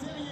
Terrier.